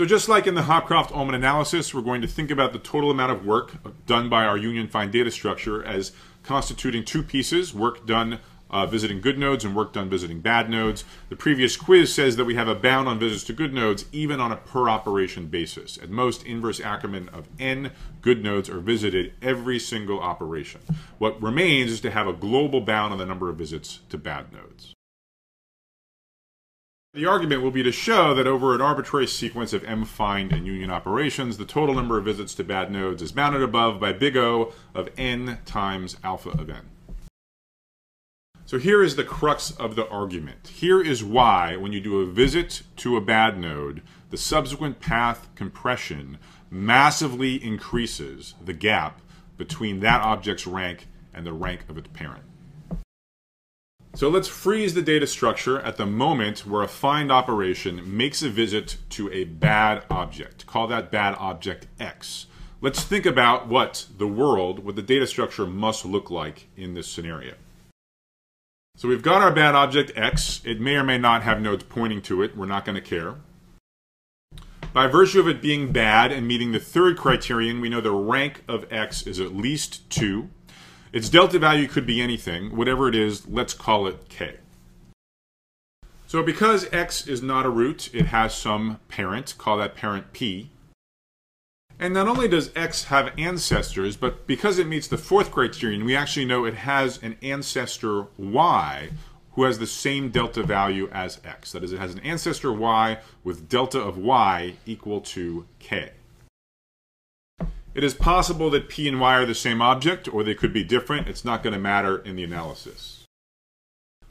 So just like in the Hopcroft-Ullman analysis, we're going to think about the total amount of work done by our union find data structure as constituting two pieces, work done uh, visiting good nodes and work done visiting bad nodes. The previous quiz says that we have a bound on visits to good nodes even on a per operation basis. At most, inverse Ackermann of n good nodes are visited every single operation. What remains is to have a global bound on the number of visits to bad nodes. The argument will be to show that over an arbitrary sequence of M find and union operations, the total number of visits to bad nodes is bounded above by big O of n times alpha of n. So here is the crux of the argument. Here is why, when you do a visit to a bad node, the subsequent path compression massively increases the gap between that object's rank and the rank of its parent. So let's freeze the data structure at the moment where a find operation makes a visit to a bad object. Call that bad object X. Let's think about what the world, what the data structure must look like in this scenario. So we've got our bad object X. It may or may not have nodes pointing to it. We're not going to care. By virtue of it being bad and meeting the third criterion, we know the rank of X is at least 2. Its delta value could be anything. Whatever it is, let's call it k. So because x is not a root, it has some parent, call that parent p. And not only does x have ancestors, but because it meets the fourth criterion, we actually know it has an ancestor y who has the same delta value as x. That is, it has an ancestor y with delta of y equal to k. It is possible that P and Y are the same object, or they could be different. It's not going to matter in the analysis.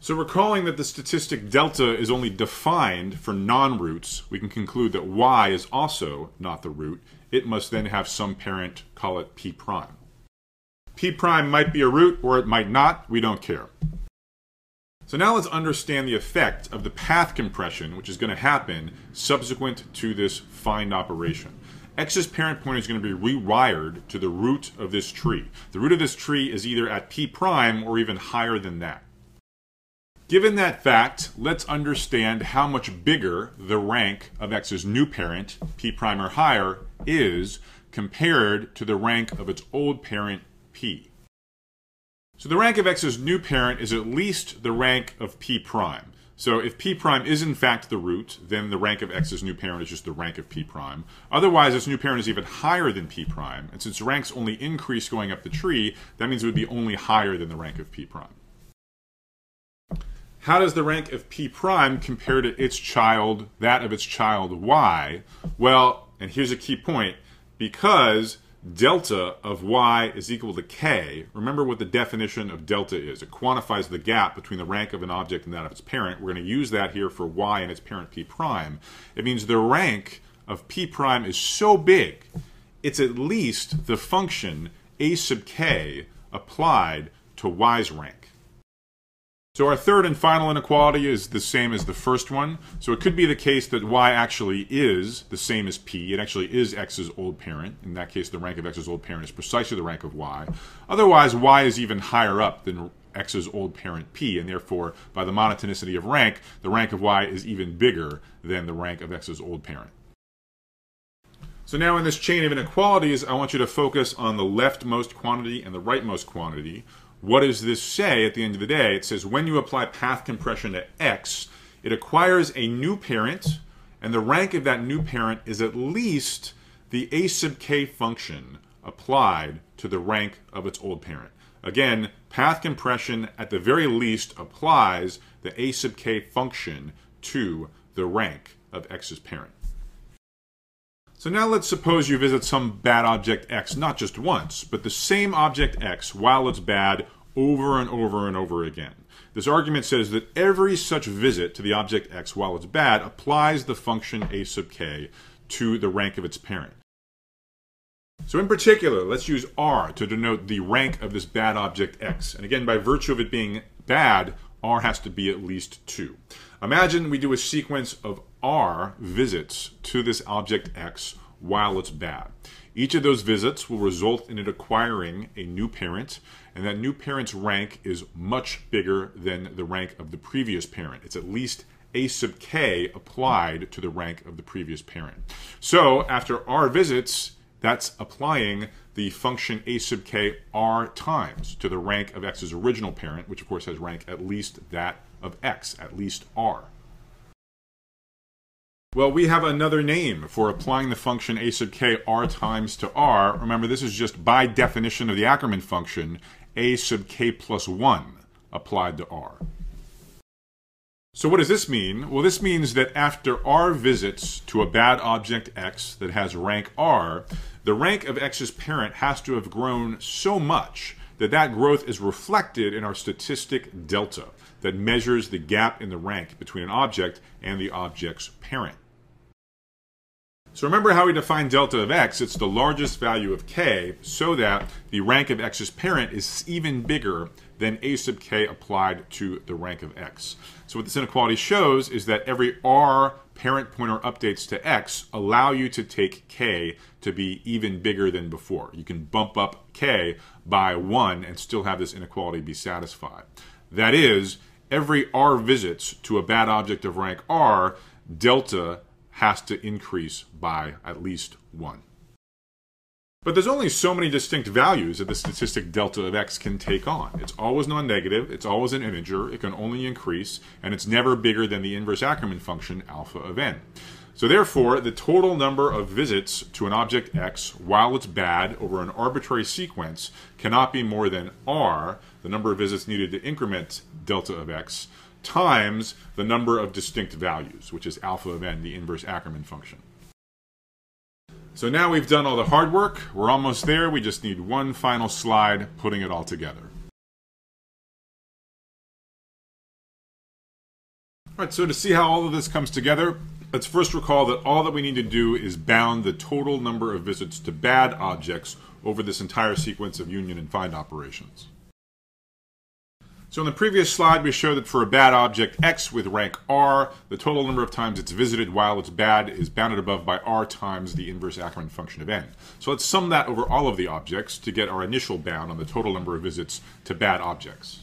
So recalling that the statistic delta is only defined for non-roots, we can conclude that Y is also not the root. It must then have some parent, call it P prime. P prime might be a root, or it might not. We don't care. So now let's understand the effect of the path compression, which is going to happen subsequent to this find operation. X's parent pointer is going to be rewired to the root of this tree. The root of this tree is either at P prime or even higher than that. Given that fact, let's understand how much bigger the rank of X's new parent, P prime or higher, is compared to the rank of its old parent, P. So the rank of X's new parent is at least the rank of P prime. So if p prime is in fact the root, then the rank of x's new parent is just the rank of p prime. Otherwise, its new parent is even higher than p prime, and since ranks only increase going up the tree, that means it would be only higher than the rank of p prime. How does the rank of p prime compare to its child, that of its child y? Well, and here's a key point, because delta of y is equal to k, remember what the definition of delta is. It quantifies the gap between the rank of an object and that of its parent. We're going to use that here for y and its parent p prime. It means the rank of p prime is so big, it's at least the function a sub k applied to y's rank. So our third and final inequality is the same as the first one. So it could be the case that y actually is the same as p. It actually is x's old parent. In that case, the rank of x's old parent is precisely the rank of y. Otherwise, y is even higher up than x's old parent p, and therefore, by the monotonicity of rank, the rank of y is even bigger than the rank of x's old parent. So now in this chain of inequalities, I want you to focus on the leftmost quantity and the rightmost quantity. What does this say at the end of the day? It says when you apply path compression to X, it acquires a new parent, and the rank of that new parent is at least the a sub k function applied to the rank of its old parent. Again, path compression at the very least applies the a sub k function to the rank of x's parent. So now let's suppose you visit some bad object x not just once, but the same object x while it's bad over and over and over again. This argument says that every such visit to the object x while it's bad applies the function a sub k to the rank of its parent. So in particular, let's use r to denote the rank of this bad object x. And again, by virtue of it being bad, r has to be at least 2. Imagine we do a sequence of r visits to this object x while it's bad. Each of those visits will result in it acquiring a new parent, and that new parent's rank is much bigger than the rank of the previous parent. It's at least a sub k applied to the rank of the previous parent. So after r visits, that's applying the function a sub k r times to the rank of x's original parent, which of course has rank at least that of x, at least r. Well, we have another name for applying the function a sub k r times to r. Remember, this is just by definition of the Ackermann function, a sub k plus 1 applied to r. So what does this mean? Well, this means that after r visits to a bad object x that has rank r, the rank of x's parent has to have grown so much that that growth is reflected in our statistic delta that measures the gap in the rank between an object and the object's parent. So remember how we define delta of x, it's the largest value of k, so that the rank of x's parent is even bigger than a sub k applied to the rank of x. So what this inequality shows is that every r parent pointer updates to x allow you to take k to be even bigger than before. You can bump up k by 1 and still have this inequality be satisfied. That is, every r visits to a bad object of rank r, delta has to increase by at least 1. But there's only so many distinct values that the statistic delta of x can take on. It's always non-negative, it's always an integer, it can only increase, and it's never bigger than the inverse Ackermann function alpha of n. So therefore, the total number of visits to an object x while it's bad over an arbitrary sequence cannot be more than r, the number of visits needed to increment delta of x, times the number of distinct values, which is alpha of n, the inverse Ackermann function. So now we've done all the hard work. We're almost there. We just need one final slide putting it all together. All right, so to see how all of this comes together, let's first recall that all that we need to do is bound the total number of visits to bad objects over this entire sequence of union and find operations. So in the previous slide, we showed that for a bad object x with rank r, the total number of times it's visited while it's bad is bounded above by r times the inverse Ackermann function of n. So let's sum that over all of the objects to get our initial bound on the total number of visits to bad objects.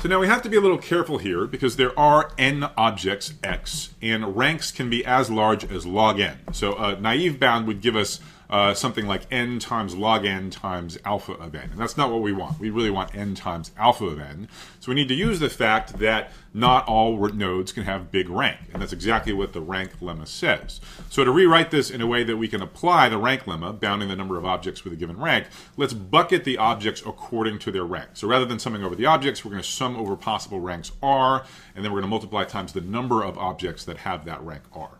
So now we have to be a little careful here because there are n objects x, and ranks can be as large as log n. So a naive bound would give us uh, something like n times log n times alpha of n. And that's not what we want. We really want n times alpha of n. So we need to use the fact that not all nodes can have big rank. And that's exactly what the rank lemma says. So to rewrite this in a way that we can apply the rank lemma, bounding the number of objects with a given rank, let's bucket the objects according to their rank. So rather than summing over the objects, we're going to sum over possible ranks r, and then we're going to multiply times the number of objects that have that rank r.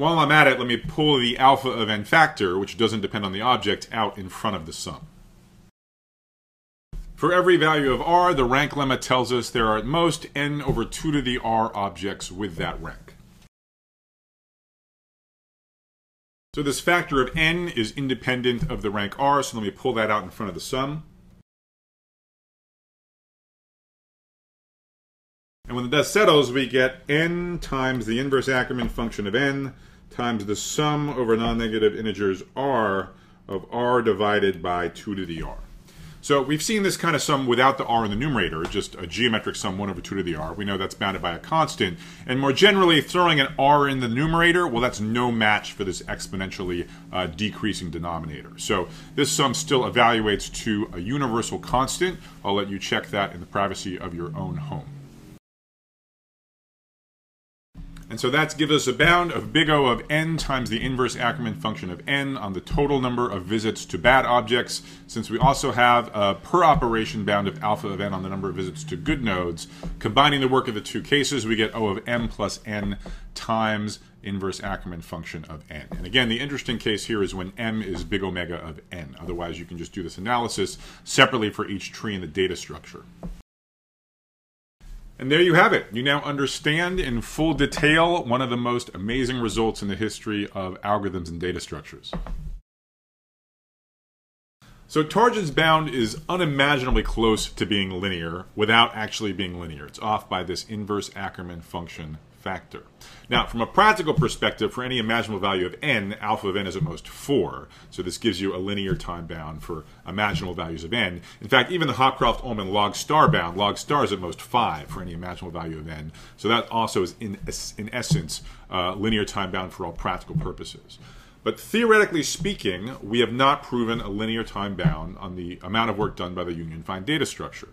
While I'm at it, let me pull the alpha of n factor, which doesn't depend on the object, out in front of the sum. For every value of r, the rank lemma tells us there are at most n over 2 to the r objects with that rank. So this factor of n is independent of the rank r, so let me pull that out in front of the sum. And when the dust settles, we get n times the inverse Ackermann function of n times the sum over non-negative integers r of r divided by 2 to the r. So we've seen this kind of sum without the r in the numerator, just a geometric sum 1 over 2 to the r. We know that's bounded by a constant. And more generally, throwing an r in the numerator, well, that's no match for this exponentially uh, decreasing denominator. So this sum still evaluates to a universal constant. I'll let you check that in the privacy of your own home. And so that gives us a bound of big O of n times the inverse Ackermann function of n on the total number of visits to bad objects. Since we also have a per operation bound of alpha of n on the number of visits to good nodes, combining the work of the two cases, we get O of m plus n times inverse Ackermann function of n. And again, the interesting case here is when m is big omega of n. Otherwise, you can just do this analysis separately for each tree in the data structure. And there you have it. You now understand in full detail one of the most amazing results in the history of algorithms and data structures. So Tarjan's bound is unimaginably close to being linear without actually being linear. It's off by this inverse Ackermann function factor. Now, from a practical perspective, for any imaginable value of n, alpha of n is at most 4. So this gives you a linear time bound for imaginable values of n. In fact, even the Hopcroft-Ullman log star bound, log star is at most 5 for any imaginable value of n. So that also is, in, in essence, uh, linear time bound for all practical purposes. But theoretically speaking, we have not proven a linear time bound on the amount of work done by the union find data structure.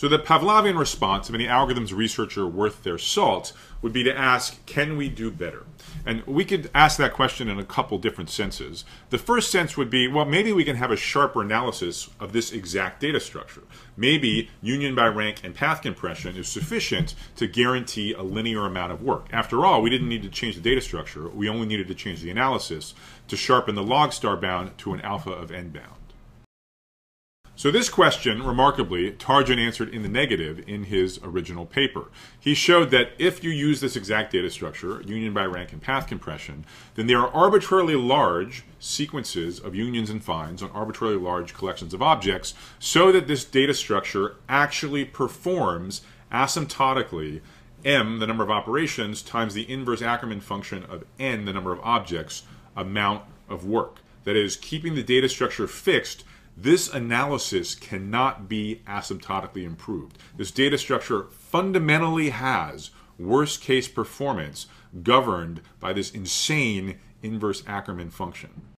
So the Pavlovian response of any algorithms researcher worth their salt would be to ask, can we do better? And we could ask that question in a couple different senses. The first sense would be, well, maybe we can have a sharper analysis of this exact data structure. Maybe union by rank and path compression is sufficient to guarantee a linear amount of work. After all, we didn't need to change the data structure. We only needed to change the analysis to sharpen the log star bound to an alpha of n bound. So this question, remarkably, Tarjan answered in the negative in his original paper. He showed that if you use this exact data structure, union by rank and path compression, then there are arbitrarily large sequences of unions and finds on arbitrarily large collections of objects so that this data structure actually performs asymptotically m, the number of operations, times the inverse Ackermann function of n, the number of objects, amount of work. That is, keeping the data structure fixed this analysis cannot be asymptotically improved. This data structure fundamentally has worst case performance governed by this insane inverse Ackermann function.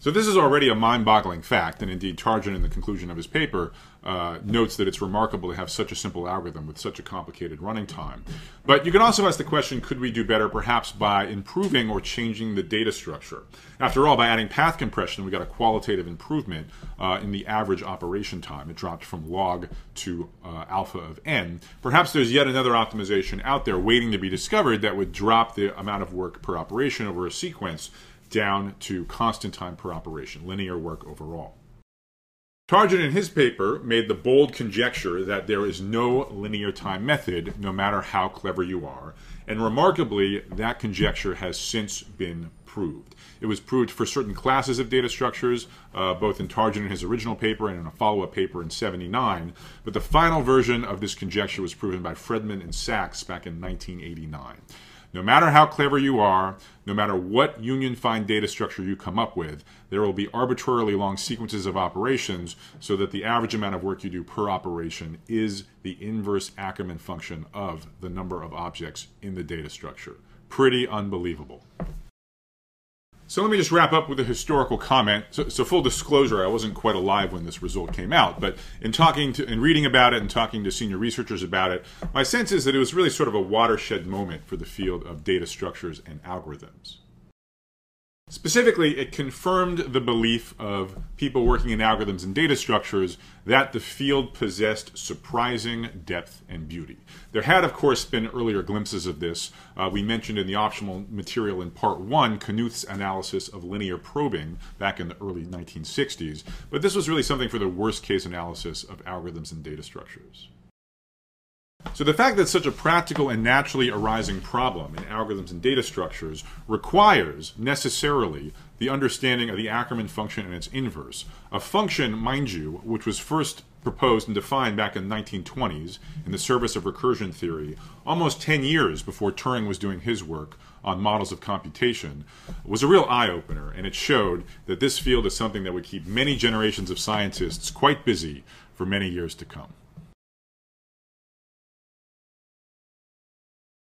So this is already a mind-boggling fact, and indeed Tarjan in the conclusion of his paper uh, notes that it's remarkable to have such a simple algorithm with such a complicated running time. But you can also ask the question, could we do better perhaps by improving or changing the data structure? After all, by adding path compression, we got a qualitative improvement uh, in the average operation time. It dropped from log to uh, alpha of n. Perhaps there's yet another optimization out there waiting to be discovered that would drop the amount of work per operation over a sequence down to constant time per operation, linear work overall. Tarjan in his paper made the bold conjecture that there is no linear time method, no matter how clever you are, and remarkably, that conjecture has since been proved. It was proved for certain classes of data structures, uh, both in Tarjan in his original paper and in a follow-up paper in 79, but the final version of this conjecture was proven by Fredman and Saks back in 1989. No matter how clever you are, no matter what union find data structure you come up with, there will be arbitrarily long sequences of operations so that the average amount of work you do per operation is the inverse Ackermann function of the number of objects in the data structure. Pretty unbelievable. So let me just wrap up with a historical comment. So, so, full disclosure, I wasn't quite alive when this result came out, but in talking to and reading about it and talking to senior researchers about it, my sense is that it was really sort of a watershed moment for the field of data structures and algorithms. Specifically, it confirmed the belief of people working in algorithms and data structures that the field possessed surprising depth and beauty. There had, of course, been earlier glimpses of this. Uh, we mentioned in the optional material in part one Knuth's analysis of linear probing back in the early 1960s, but this was really something for the worst case analysis of algorithms and data structures. So the fact that such a practical and naturally arising problem in algorithms and data structures requires necessarily the understanding of the Ackermann function and its inverse. A function, mind you, which was first proposed and defined back in the 1920s in the service of recursion theory, almost 10 years before Turing was doing his work on models of computation, was a real eye-opener, and it showed that this field is something that would keep many generations of scientists quite busy for many years to come.